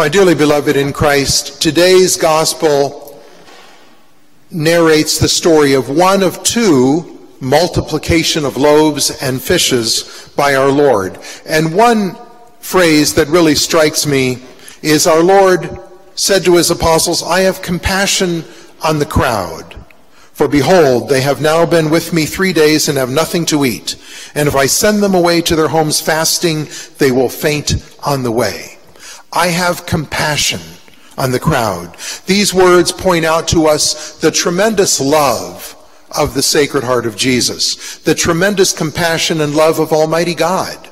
My dearly beloved in Christ, today's gospel narrates the story of one of two multiplication of loaves and fishes by our Lord. And one phrase that really strikes me is our Lord said to his apostles, I have compassion on the crowd. For behold, they have now been with me three days and have nothing to eat. And if I send them away to their homes fasting, they will faint on the way. I have compassion on the crowd. These words point out to us the tremendous love of the Sacred Heart of Jesus, the tremendous compassion and love of Almighty God,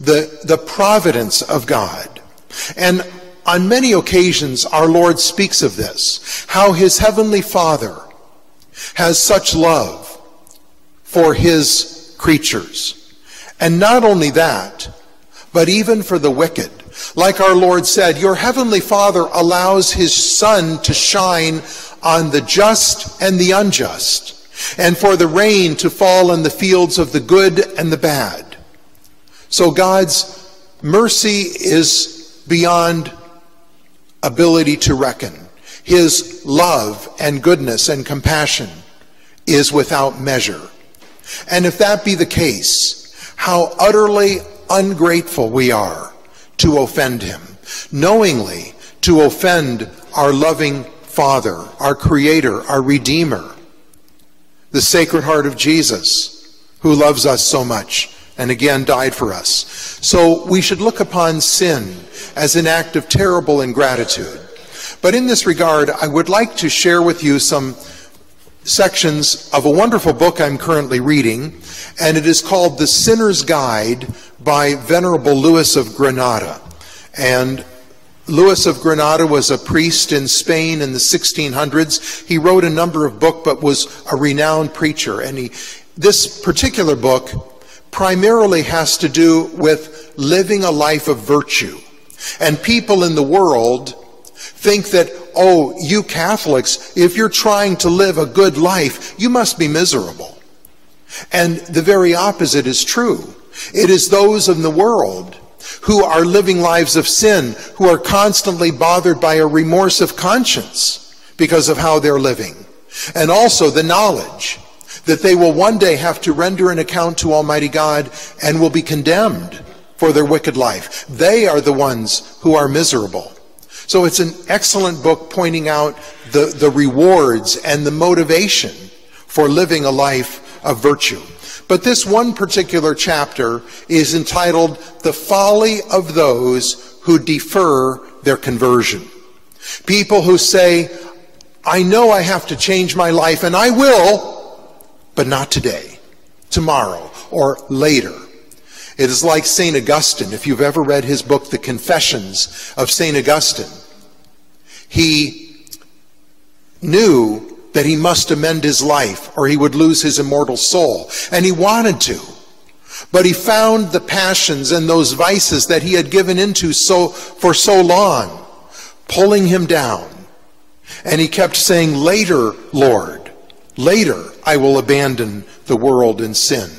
the, the providence of God. And on many occasions, our Lord speaks of this, how his heavenly Father has such love for his creatures. And not only that, but even for the wicked. Like our Lord said, your heavenly Father allows his sun to shine on the just and the unjust, and for the rain to fall on the fields of the good and the bad. So God's mercy is beyond ability to reckon. His love and goodness and compassion is without measure. And if that be the case, how utterly ungrateful we are to offend him, knowingly to offend our loving Father, our Creator, our Redeemer, the Sacred Heart of Jesus, who loves us so much and again died for us. So we should look upon sin as an act of terrible ingratitude. But in this regard, I would like to share with you some sections of a wonderful book I'm currently reading, and it is called The Sinner's Guide by Venerable Louis of Granada. And Louis of Granada was a priest in Spain in the 1600s. He wrote a number of books, but was a renowned preacher. And he, this particular book primarily has to do with living a life of virtue. And people in the world think that, oh, you Catholics, if you're trying to live a good life, you must be miserable. And the very opposite is true. It is those in the world who are living lives of sin, who are constantly bothered by a remorse of conscience because of how they're living. And also the knowledge that they will one day have to render an account to Almighty God and will be condemned for their wicked life. They are the ones who are miserable. So it's an excellent book pointing out the, the rewards and the motivation for living a life of virtue. But this one particular chapter is entitled The Folly of Those Who Defer Their Conversion. People who say, I know I have to change my life and I will, but not today, tomorrow, or later. It is like St. Augustine. If you've ever read his book, The Confessions of St. Augustine, he knew that he must amend his life or he would lose his immortal soul. And he wanted to. But he found the passions and those vices that he had given into so, for so long, pulling him down. And he kept saying, later, Lord, later I will abandon the world and sin.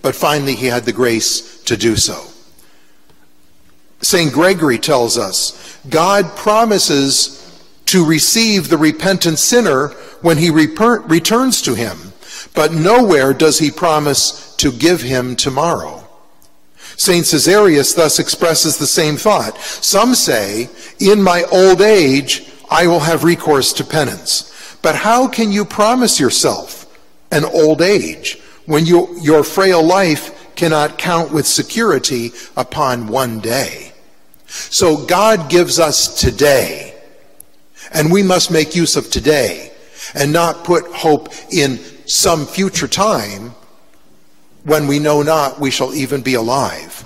But finally he had the grace to do so. St. Gregory tells us, God promises to receive the repentant sinner when he returns to him, but nowhere does he promise to give him tomorrow. St. Caesarius thus expresses the same thought. Some say, in my old age, I will have recourse to penance. But how can you promise yourself an old age when you, your frail life cannot count with security upon one day? So God gives us today and we must make use of today and not put hope in some future time when we know not we shall even be alive.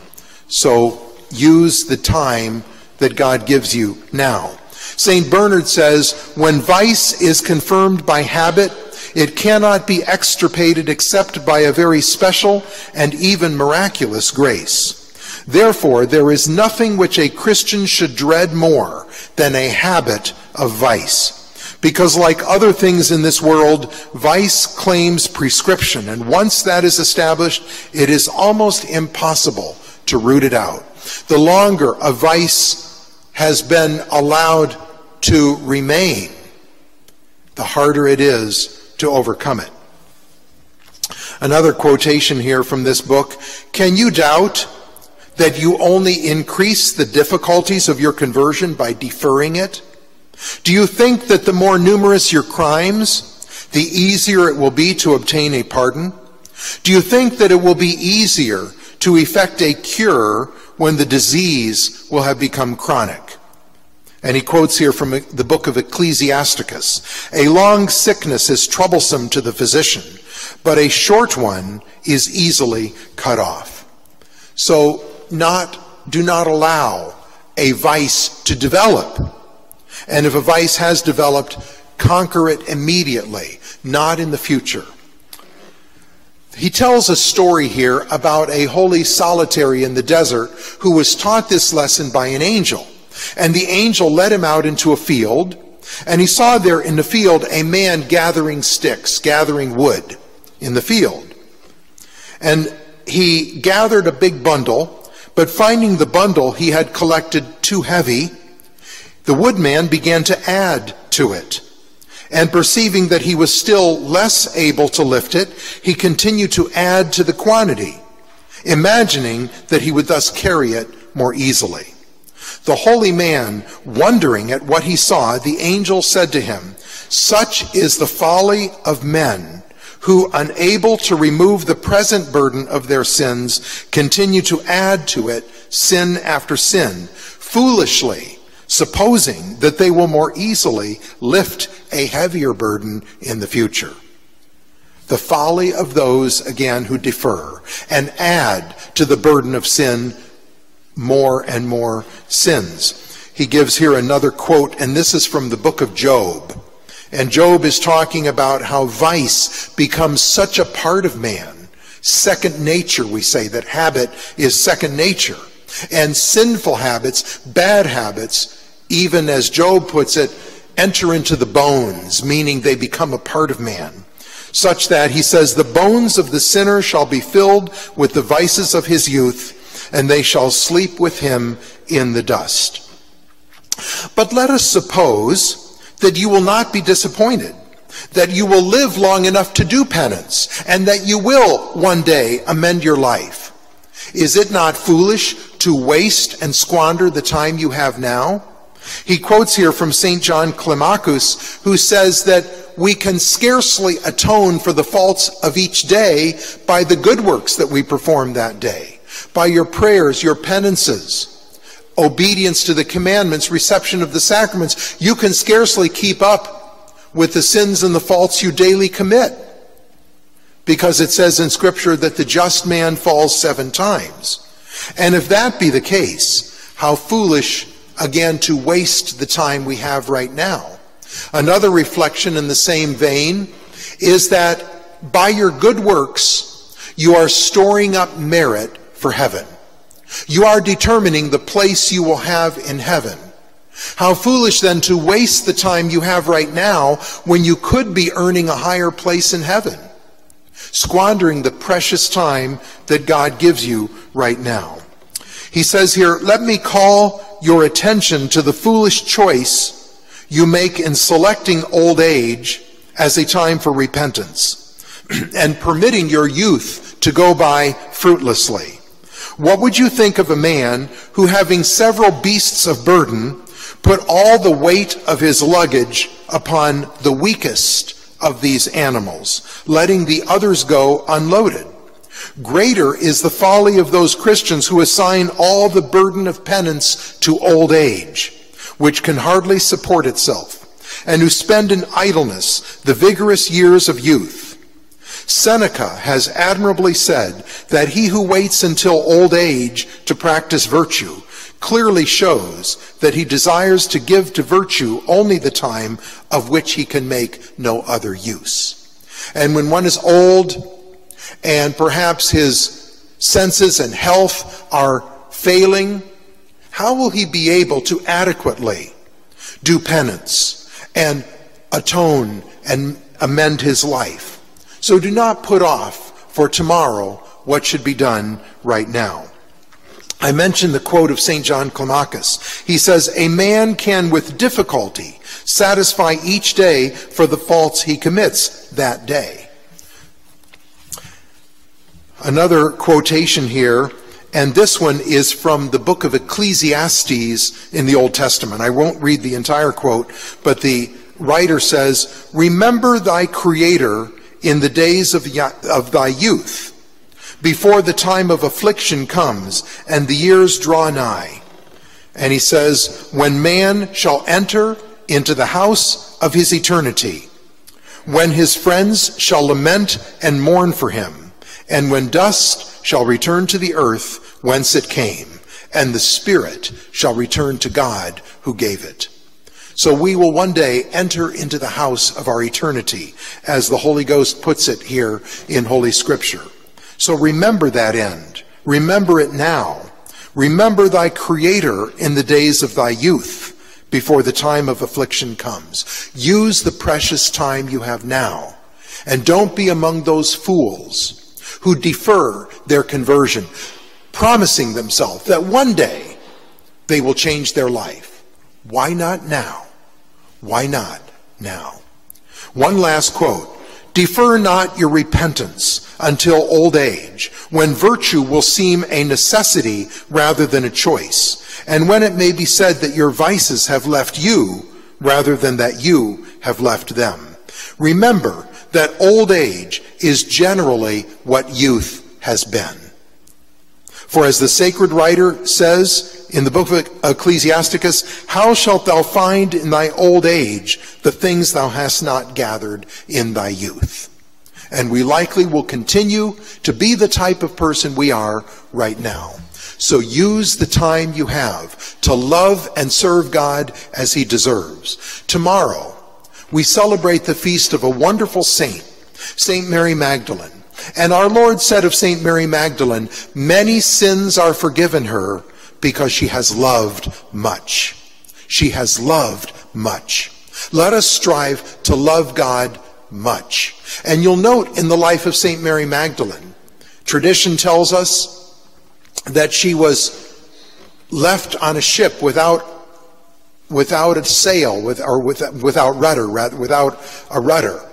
So use the time that God gives you now. St. Bernard says, when vice is confirmed by habit, it cannot be extirpated except by a very special and even miraculous grace. Therefore, there is nothing which a Christian should dread more than a habit of vice. Because like other things in this world, vice claims prescription. And once that is established, it is almost impossible to root it out. The longer a vice has been allowed to remain, the harder it is to overcome it. Another quotation here from this book Can you doubt that you only increase the difficulties of your conversion by deferring it? Do you think that the more numerous your crimes, the easier it will be to obtain a pardon? Do you think that it will be easier to effect a cure when the disease will have become chronic? And he quotes here from the book of Ecclesiasticus A long sickness is troublesome to the physician, but a short one is easily cut off. So, not, do not allow a vice to develop. And if a vice has developed, conquer it immediately, not in the future. He tells a story here about a holy solitary in the desert who was taught this lesson by an angel. And the angel led him out into a field, and he saw there in the field a man gathering sticks, gathering wood in the field. And he gathered a big bundle, but finding the bundle he had collected too heavy, the woodman began to add to it. And perceiving that he was still less able to lift it, he continued to add to the quantity, imagining that he would thus carry it more easily. The holy man, wondering at what he saw, the angel said to him, Such is the folly of men who, unable to remove the present burden of their sins, continue to add to it sin after sin, foolishly supposing that they will more easily lift a heavier burden in the future. The folly of those, again, who defer and add to the burden of sin more and more sins. He gives here another quote, and this is from the book of Job. And Job is talking about how vice becomes such a part of man. Second nature, we say that habit is second nature. And sinful habits, bad habits, even as Job puts it, enter into the bones, meaning they become a part of man. Such that, he says, the bones of the sinner shall be filled with the vices of his youth, and they shall sleep with him in the dust. But let us suppose that you will not be disappointed, that you will live long enough to do penance, and that you will one day amend your life. Is it not foolish to waste and squander the time you have now? He quotes here from St. John Climacus, who says that we can scarcely atone for the faults of each day by the good works that we perform that day, by your prayers, your penances, obedience to the commandments, reception of the sacraments. You can scarcely keep up with the sins and the faults you daily commit. Because it says in Scripture that the just man falls seven times. And if that be the case, how foolish again, to waste the time we have right now. Another reflection in the same vein is that by your good works, you are storing up merit for heaven. You are determining the place you will have in heaven. How foolish then to waste the time you have right now when you could be earning a higher place in heaven, squandering the precious time that God gives you right now. He says here, let me call your attention to the foolish choice you make in selecting old age as a time for repentance and permitting your youth to go by fruitlessly. What would you think of a man who, having several beasts of burden, put all the weight of his luggage upon the weakest of these animals, letting the others go unloaded? Greater is the folly of those Christians who assign all the burden of penance to old age, which can hardly support itself, and who spend in idleness the vigorous years of youth. Seneca has admirably said that he who waits until old age to practice virtue clearly shows that he desires to give to virtue only the time of which he can make no other use. And when one is old, and perhaps his senses and health are failing, how will he be able to adequately do penance and atone and amend his life? So do not put off for tomorrow what should be done right now. I mentioned the quote of St. John Climacus. He says, A man can with difficulty satisfy each day for the faults he commits that day. Another quotation here, and this one is from the book of Ecclesiastes in the Old Testament. I won't read the entire quote, but the writer says, Remember thy Creator in the days of, of thy youth, before the time of affliction comes and the years draw nigh. And he says, When man shall enter into the house of his eternity, when his friends shall lament and mourn for him, and when dust shall return to the earth whence it came, and the spirit shall return to God who gave it. So we will one day enter into the house of our eternity, as the Holy Ghost puts it here in Holy Scripture. So remember that end. Remember it now. Remember thy Creator in the days of thy youth, before the time of affliction comes. Use the precious time you have now. And don't be among those fools who defer their conversion, promising themselves that one day they will change their life. Why not now? Why not now? One last quote. Defer not your repentance until old age, when virtue will seem a necessity rather than a choice, and when it may be said that your vices have left you rather than that you have left them. Remember that old age is generally what youth has been. For as the sacred writer says in the book of Ecclesiasticus, how shalt thou find in thy old age the things thou hast not gathered in thy youth? And we likely will continue to be the type of person we are right now. So use the time you have to love and serve God as he deserves. Tomorrow, we celebrate the feast of a wonderful saint, Saint Mary Magdalene. And our Lord said of St. Mary Magdalene, many sins are forgiven her because she has loved much. She has loved much. Let us strive to love God much. And you'll note in the life of St. Mary Magdalene, tradition tells us that she was left on a ship without without a sail, with, or with, without rudder, rather, without a rudder.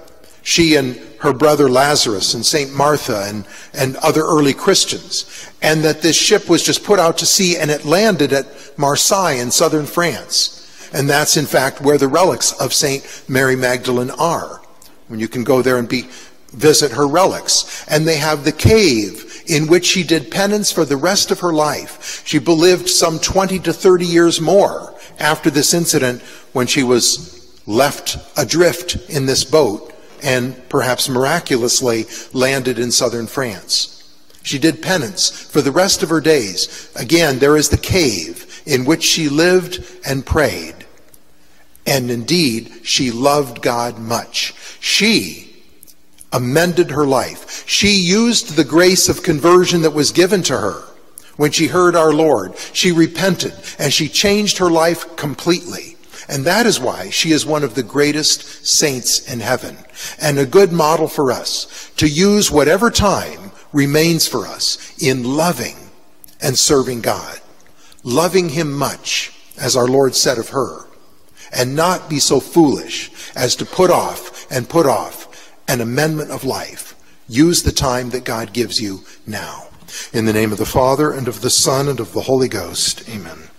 She and her brother Lazarus and St. Martha and, and other early Christians, and that this ship was just put out to sea and it landed at Marseille in southern France. And that's in fact where the relics of St. Mary Magdalene are. When you can go there and be, visit her relics. And they have the cave in which she did penance for the rest of her life. She lived some 20 to 30 years more after this incident when she was left adrift in this boat and perhaps miraculously landed in southern France. She did penance for the rest of her days. Again, there is the cave in which she lived and prayed. And indeed, she loved God much. She amended her life. She used the grace of conversion that was given to her when she heard our Lord. She repented and she changed her life completely. And that is why she is one of the greatest saints in heaven and a good model for us to use whatever time remains for us in loving and serving God, loving Him much, as our Lord said of her, and not be so foolish as to put off and put off an amendment of life. Use the time that God gives you now. In the name of the Father, and of the Son, and of the Holy Ghost. Amen.